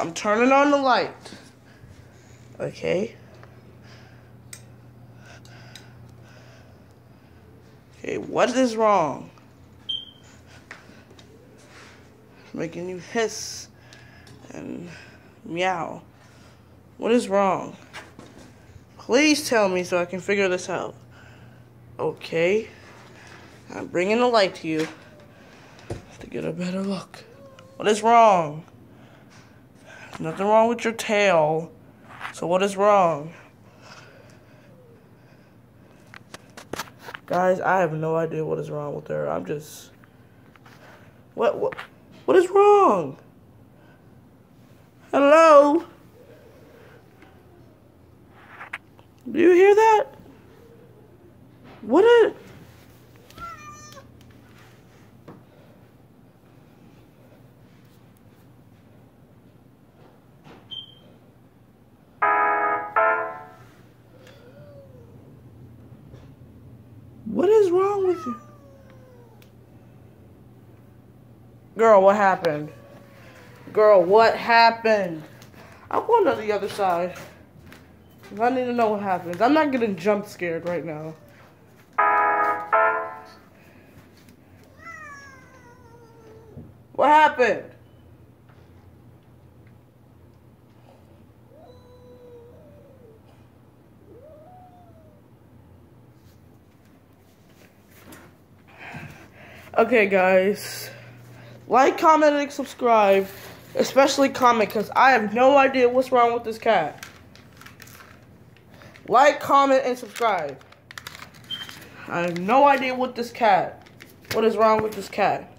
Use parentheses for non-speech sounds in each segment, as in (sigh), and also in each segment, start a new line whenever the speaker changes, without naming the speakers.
I'm turning on the light. Okay. Okay, what is wrong? Making you hiss and meow. What is wrong? Please tell me so I can figure this out. Okay. I'm bringing the light to you to get a better look. What is wrong? Nothing wrong with your tail. So what is wrong? Guys, I have no idea what is wrong with her. I'm just What what what is wrong? Hello? Do you hear that? What Girl, what happened? Girl, what happened? I'm going to the other side. I need to know what happens. I'm not getting jump scared right now. What happened? Okay, guys. Like, comment, and subscribe. Especially comment, because I have no idea what's wrong with this cat. Like, comment, and subscribe. I have no idea what this cat. What is wrong with this cat?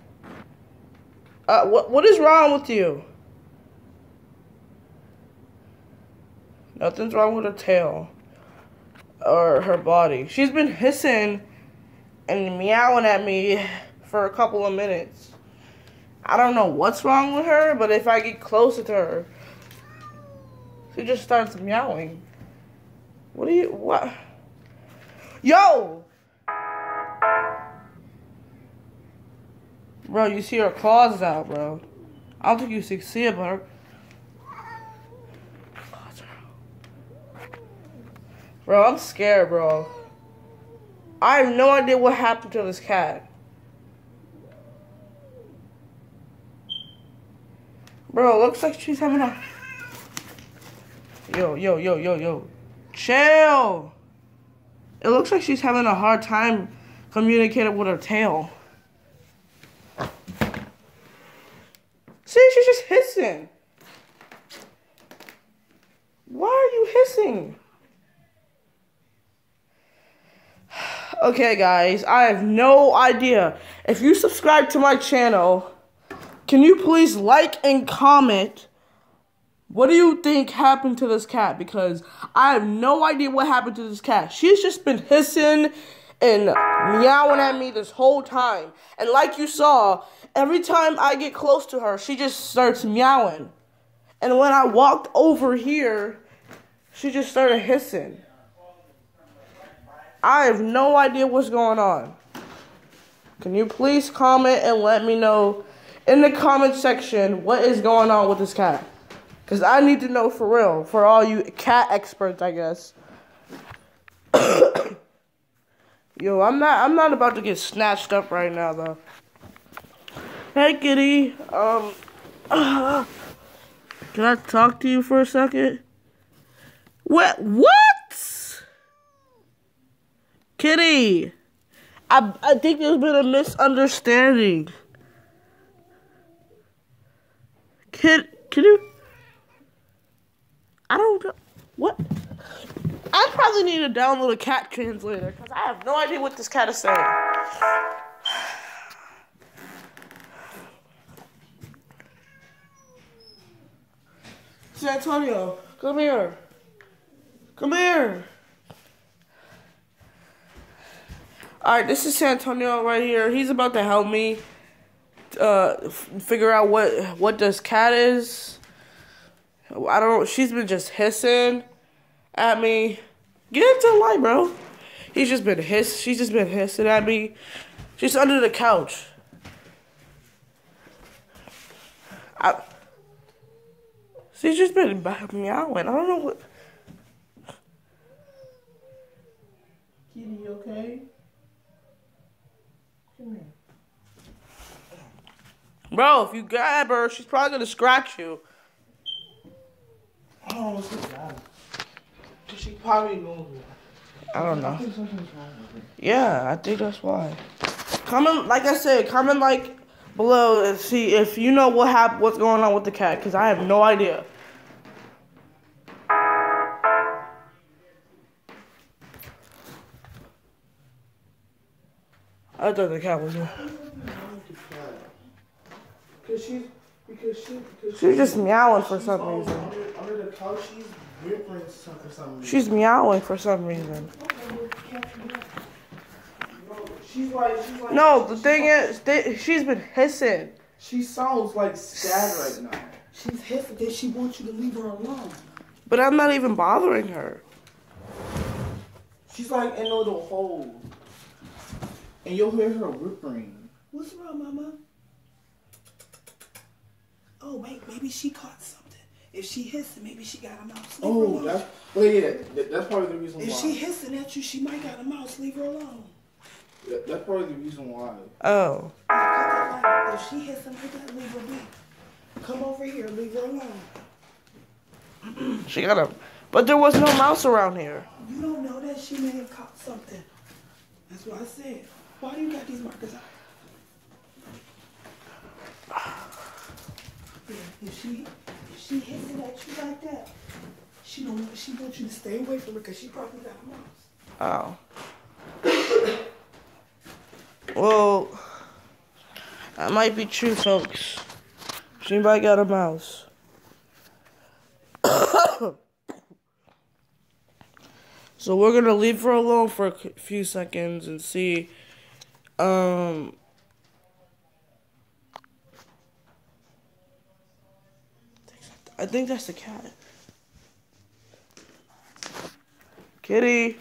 Uh, what what is wrong with you? Nothing's wrong with her tail or her body. She's been hissing and meowing at me for a couple of minutes. I don't know what's wrong with her, but if I get closer to her, she just starts meowing. What are you, what? Yo! Bro, you see her claws out, bro. I don't think you see it, but her. Bro, I'm scared, bro. I have no idea what happened to this cat. Bro, looks like she's having a. Yo, yo, yo, yo, yo. Chill! It looks like she's having a hard time communicating with her tail. See, she's just hissing. Why are you hissing? (sighs) Okay, guys, I have no idea. If you subscribe to my channel, can you please like and comment what do you think happened to this cat? Because I have no idea what happened to this cat. She's just been hissing and meowing at me this whole time. And like you saw, every time I get close to her, she just starts meowing. And when I walked over here, she just started hissing. I have no idea what's going on. Can you please comment and let me know in the comment section what is going on with this cat? Because I need to know for real, for all you cat experts, I guess. (coughs) Yo, I'm not I'm not about to get snatched up right now though. Hey kitty, um uh, (coughs) can I talk to you for a second? What what? Kitty, I I think there's been a misunderstanding. Kid, can you? I don't know what. I probably need to download a cat translator because I have no idea what this cat is saying. San Antonio, come here. Come here. Alright, this is San Antonio right here. He's about to help me uh, figure out what what this cat is. I don't. She's been just hissing at me. Get into the light, bro. He's just been hiss. She's just been hissing at me. She's under the couch. I, She's just been meowing. I don't know what.
Kitty, okay? Come here.
Bro, if you grab her, she's probably gonna scratch you.
Oh, what's this guy? She probably knows.
I don't
I
know.
think something's wrong with her.
Yeah, I think that's why. Comment, like I said, comment like below and see if you know what hap- what's going on with the cat, because I have no idea. I thought the cat was here.
Because she's, because she, because
She's just meowing for
she's
some
always
reason.
Under, under the couch, she's whimpering for some reason.
She's meowing for some reason.
She's like, she's like.
No, the thing is, they, she's been hissing.
She sounds like sad right now. She's hissing that she wants you to leave her alone.
But I'm not even bothering her.
She's like in a little hole. And you'll hear her whimpering. What's wrong, Mama?
Oh wait, maybe she caught something. If she hissing, maybe she got a mouse. Leave her
Oh,
alone.
that's, well, yeah, that, that's probably the reason
if
why.
she hissing at you, she might got a mouse. Leave her alone.
That- that's probably the reason why.
Oh.
Cut that light. If she hissing like that, leave her be. Come over here, leave her alone.
She got a. But there was no mouse around here.
You don't know that she may have caught something. That's what I said. Why do you got these markers out? If she if she hissing at you like that, she don't she wants you to stay away from her because she probably got a mouse.
Oh. Well, that might be true, folks. She might got a mouse. (coughs) so we're gonna leave her alone for a few seconds and see. Um. I think that's the cat. Kitty.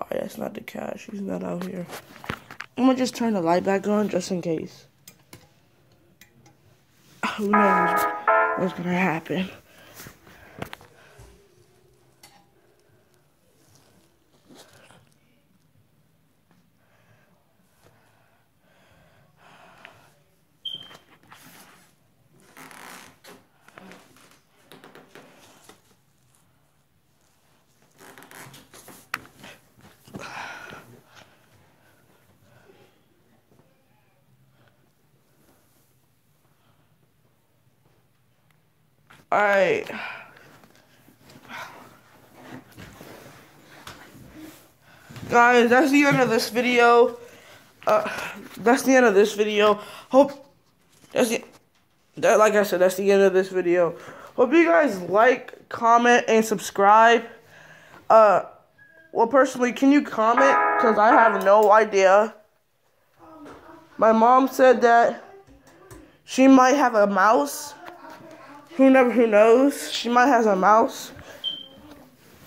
Oh, that's not the cat. She's not out here. I'm gonna just turn the light back on just in case. (sighs) Who knows what's gonna happen? Alright. Guys, that's the end of this video. Uh, that's the end of this video. Hope that's the that like I said, that's the end of this video. Hope you guys like, comment, and subscribe. Uh, well, personally, can you comment? Cause I have no idea. My mom said that she might have a mouse. Who never, who knows? She might have a mouse.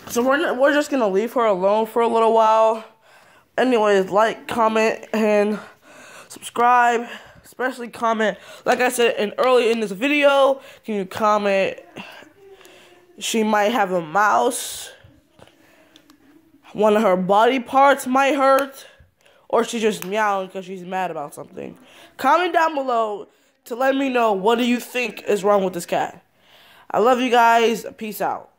So we're we're just gonna leave her alone for a little while. Anyways, like, comment, and subscribe. Especially comment, like I said in early in this video. Can you comment? She might have a mouse. One of her body parts might hurt, or she's just meowing because she's mad about something. Comment down below to let me know what do you think is wrong with this cat. I love you guys. Peace out.